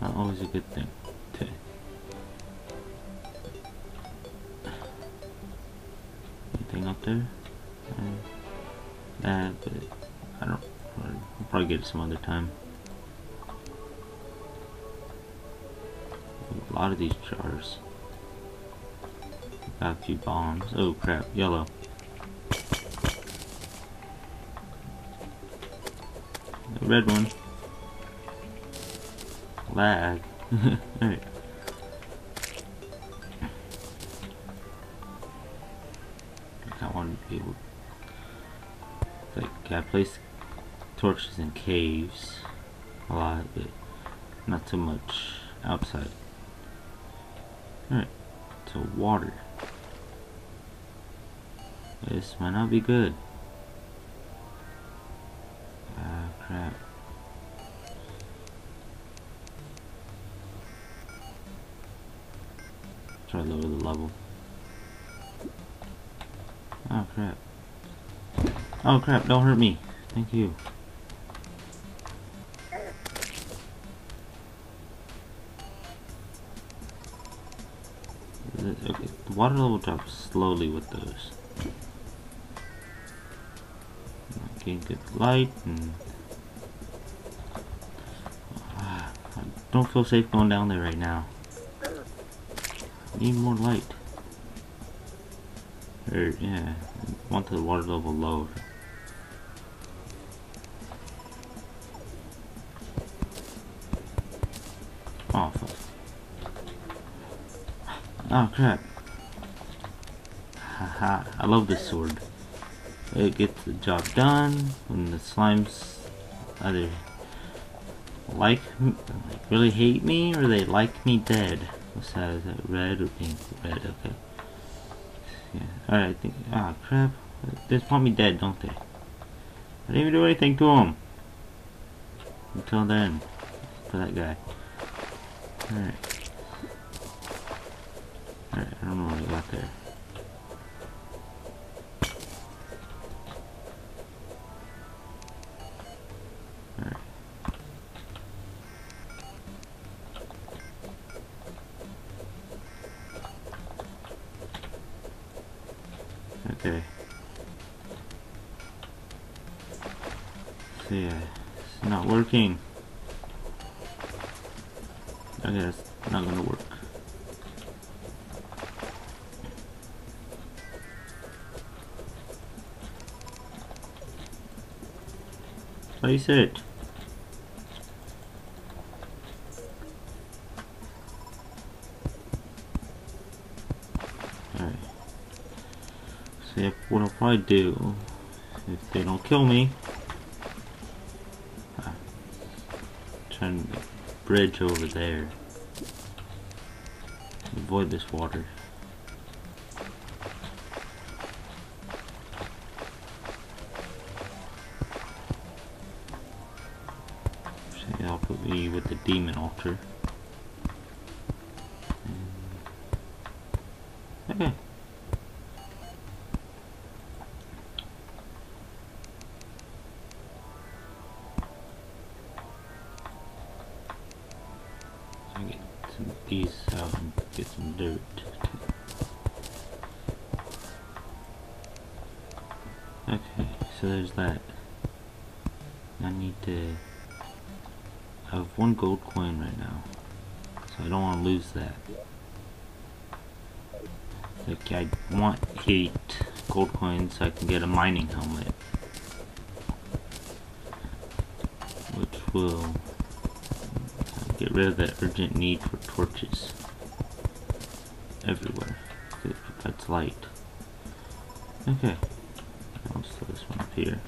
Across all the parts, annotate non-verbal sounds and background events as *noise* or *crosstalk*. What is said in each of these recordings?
Not always a good thing. Anything up there? Uh, but I don't. I'll probably get it some other time. A lot of these jars. Got a few bombs. Oh crap, yellow. The red one. Lag. Alright. I want to be able like I place torches in caves a lot, but not so much outside. Alright, so water. This might not be good. Ah, crap. Try to lower the level. Oh crap. Oh crap, don't hurt me. Thank you. Okay, the water level drops slowly with those. Gain good light and ah, I don't feel safe going down there right now. Need more light. Or yeah, want the water level lower. Oh fuck. Oh crap. Haha, I love this sword. It gets the job done when the slimes either like, like really hate me or they like me dead. What's that? Is that red or pink? Red, okay. Yeah, alright, I think, ah crap. They want me dead, don't they? I didn't even do anything to them. Until then. For that guy. Alright. Alright, I don't know what I got there. Okay. Yeah, it's not working. Okay, it's not gonna work. Place it. See if what I'll do if they don't kill me. Ah, trying to bridge over there. Avoid this water. See, I'll put me with the demon altar. And get some dirt. Okay, so there's that. I need to I have one gold coin right now. So I don't want to lose that. Like I want eight gold coins so I can get a mining helmet. Which will get rid of that urgent need for torches everywhere. That's light. Okay. Let's this one up here.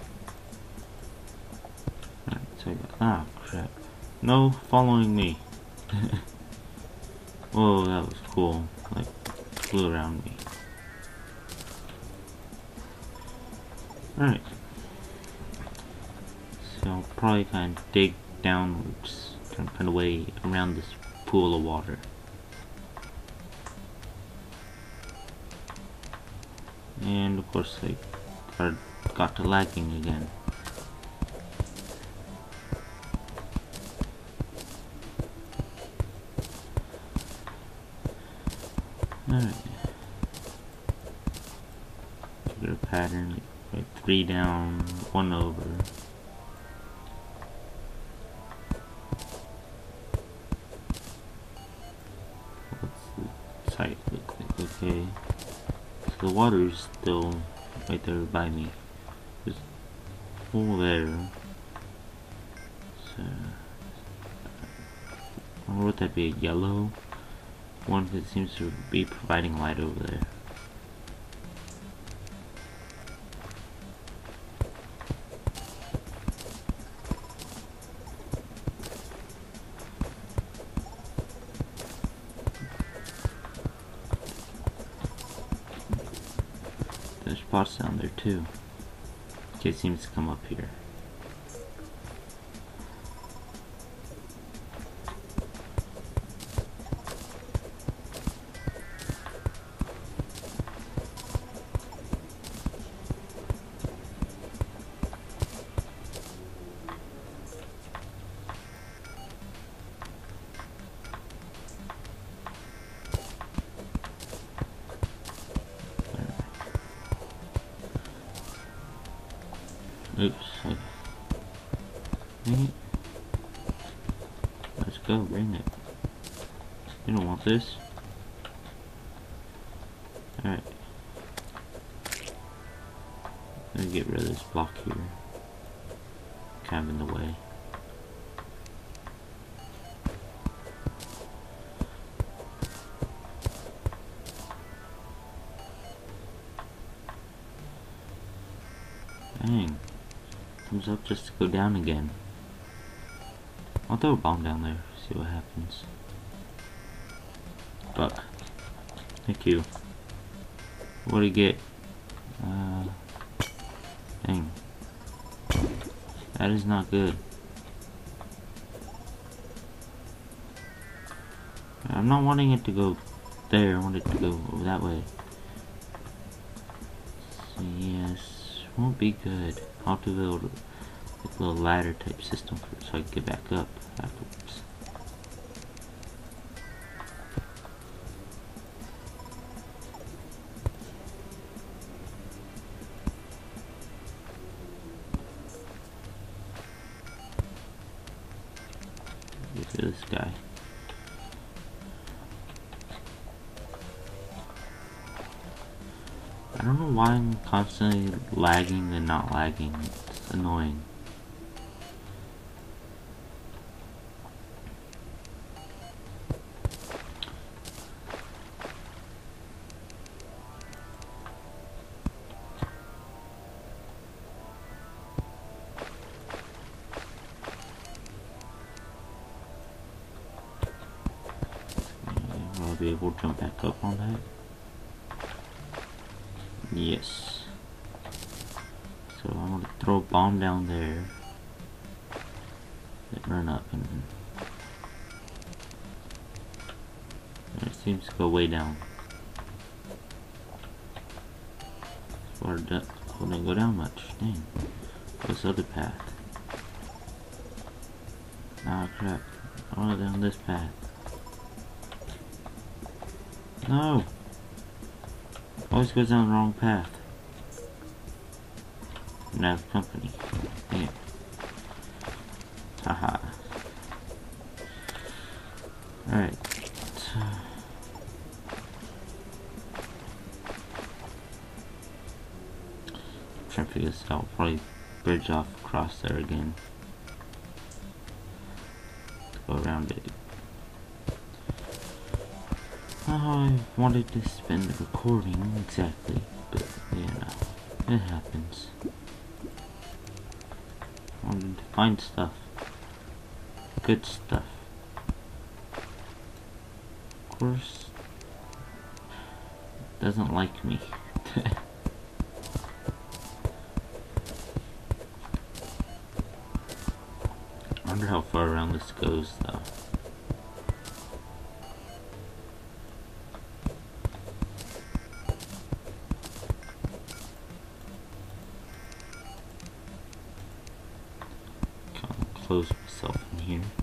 Alright, so I got, ah, crap. No following me. *laughs* Whoa, that was cool. Like, flew around me. Alright. So I'll probably kind of dig downwards, find a way around this pool of water. and of course I got, lagging again. Alright. Get a pattern like three down one over? Water is still right there by me. Just full there. So would that be a yellow one that seems to be providing light over there? Spots down there too. It seems to come up here. Oops. Let's go, bring it. You don't want this. Alright. Let me get rid of this block here. Kind of in the way. Comes up just to go down again. I'll throw a bomb down there, see what happens. Buck. Thank you. What do you get? Uh, dang. That is not good. I'm not wanting it to go there, I want it to go that way. So yes, won't be good. Have to build a little ladder type system for so I can get back up afterwards. Rid of this guy. I don't know why I'm constantly lagging and not lagging. It's annoying. Okay, Will I be able to jump back up on that? Yes. So I'm gonna throw a bomb down there. Then run up and it seems to go way down. Do- wouldn't go down much. Dang. The other path? Ah crap. I go down this path. No! Always goes down the wrong path. Now company. Haha. Alright. Trying to figure this out. Probably bridge off across there again. Go around it. I wanted to spend the recording exactly, but you know, it happens. I wanted to find stuff. Good stuff. Of course, doesn't like me. *laughs* I wonder how far around this goes though. Close myself in here.